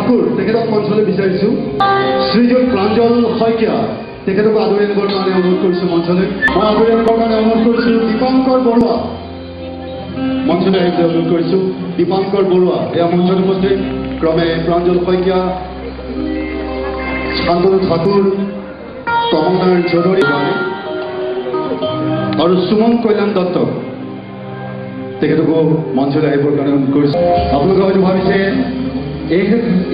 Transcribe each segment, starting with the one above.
ঠাকুৰ তেখেতক মঞ্চলৈ বিচাৰিছোঁ। শ্ৰীযুত প্ৰাঞ্জল শইকীয়া, তেখেতক আদৰি আনিবৰ কাৰণে অনুৰোধ কৰিছোঁ মঞ্চলৈ। মই আদৰি আনিবৰ কাৰণে অনুৰোধ কৰিছোঁ দীপংকৰ বৰুৱা। মঞ্চলৈ আহিবলৈ অনুৰোধ কৰিছোঁ দীপংকৰ বৰুৱা। এয়া মঞ্চত উপস্থিত, ক্ৰমে প্ৰাঞ্জল শইকীয়া শান্তনু ঠাকুৰ তমনাৰ চৌধুৰী আৰু সুমন কল্যাণ দত্ত। তেখেতকো মঞ্চলৈ আহিবৰ কাৰণে অনুৰোধ কৰিছোঁ। আপোনালোকে হয়তো ভাবিছে এই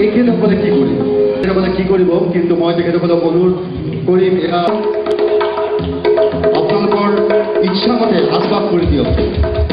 এইখেতসকলে কি করি? তেখেতসকলে কি কৰিব কিন্তু মই তেখেতসকলক অনুৰোধ কৰিম এয়া আপোনালোকৰ ইচ্ছামতে আশ্বাস কৰি দিয়ক।